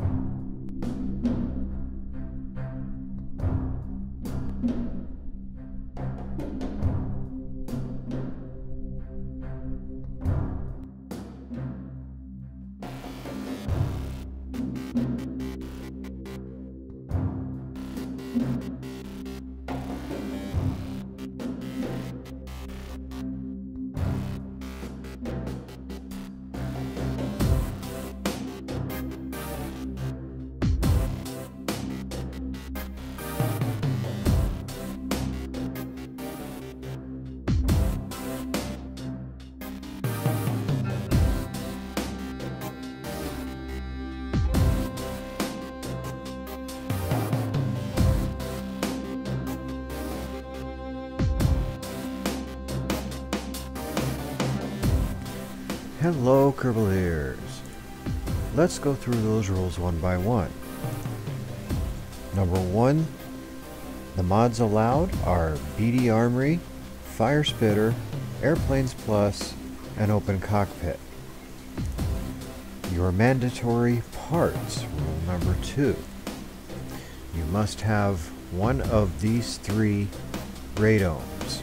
you Hello, Kerbaliers. Let's go through those rules one by one. Number one, the mods allowed are BD Armory, Firespitter, Airplanes Plus, and Open Cockpit. Your mandatory parts, rule number two. You must have one of these three radomes.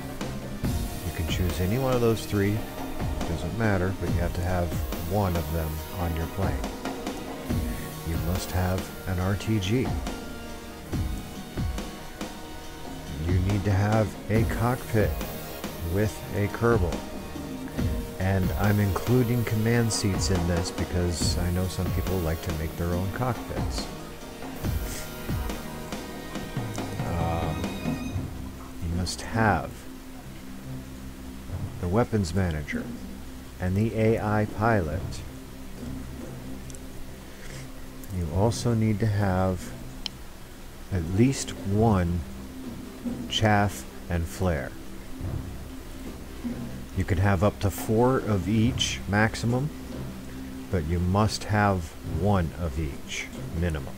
You can choose any one of those three doesn't matter, but you have to have one of them on your plane. You must have an RTG. You need to have a cockpit with a Kerbal. And I'm including command seats in this because I know some people like to make their own cockpits. Um, you must have the weapons manager, and the AI pilot. You also need to have at least one chaff and flare. You can have up to four of each maximum, but you must have one of each minimum.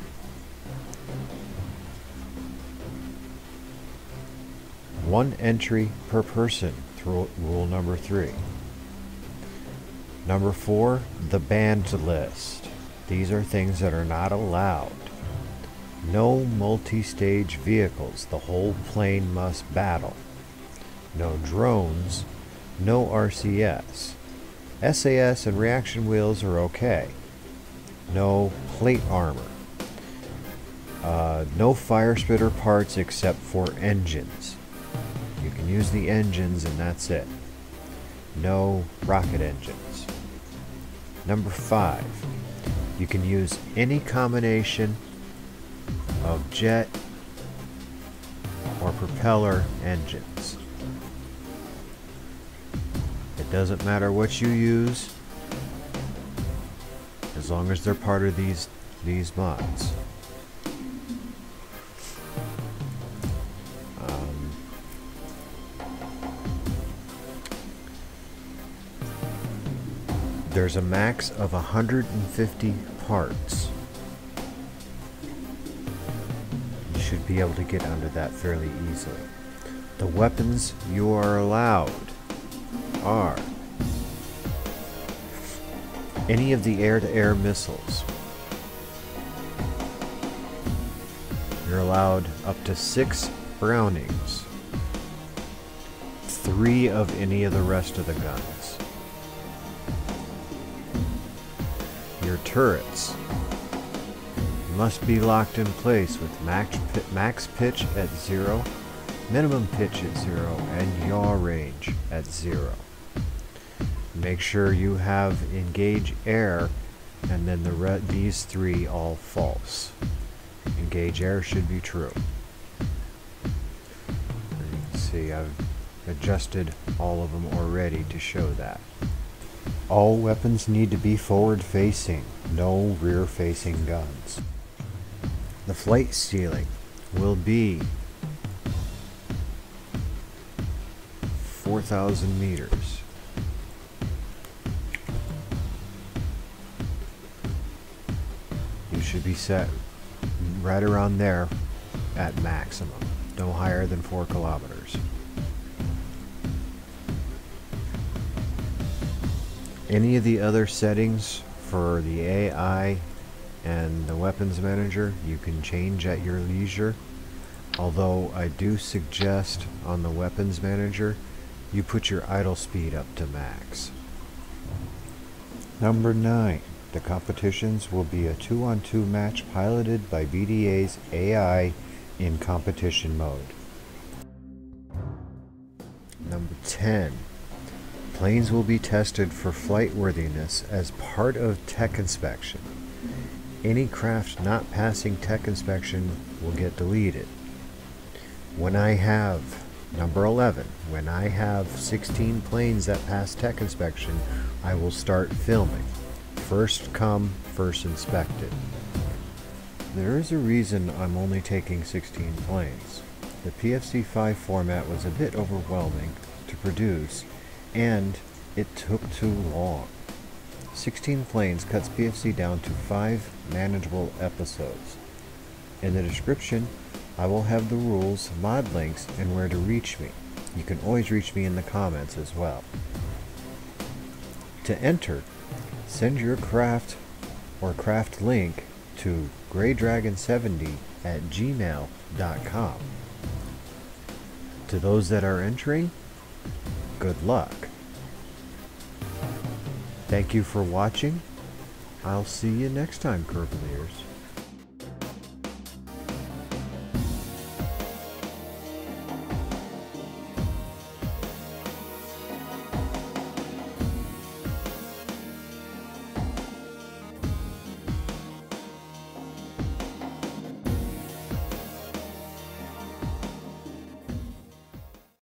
One entry per person through rule number three. Number four, the banned list. These are things that are not allowed. No multi-stage vehicles. The whole plane must battle. No drones. No RCS. SAS and reaction wheels are okay. No plate armor. Uh, no Firespitter parts except for engines. You can use the engines and that's it. No rocket engines. Number five, you can use any combination of jet or propeller engines. It doesn't matter what you use as long as they're part of these these mods. There's a max of 150 parts. You should be able to get under that fairly easily. The weapons you are allowed are any of the air-to-air missiles. You're allowed up to six Brownings, three of any of the rest of the guns. Your turrets must be locked in place with max, max pitch at zero, minimum pitch at zero, and yaw range at zero. Make sure you have engage air and then the these three all false. Engage air should be true. You can see I've adjusted all of them already to show that. All weapons need to be forward facing, no rear facing guns. The flight ceiling will be 4,000 meters. You should be set right around there at maximum, no higher than 4 kilometers. Any of the other settings for the AI and the weapons manager you can change at your leisure although I do suggest on the weapons manager you put your idle speed up to max. Number 9. The competitions will be a 2 on 2 match piloted by BDA's AI in competition mode. Number 10. Planes will be tested for flight worthiness as part of tech inspection. Any craft not passing tech inspection will get deleted. When I have number 11, when I have 16 planes that pass tech inspection, I will start filming. First come, first inspected. There is a reason I'm only taking 16 planes. The PFC-5 format was a bit overwhelming to produce and it took too long. 16 planes cuts PFC down to 5 manageable episodes. In the description, I will have the rules, mod links, and where to reach me. You can always reach me in the comments as well. To enter, send your craft or craft link to greydragon70 at gmail.com. To those that are entering, good luck. Thank you for watching. I'll see you next time, Kerbaliers.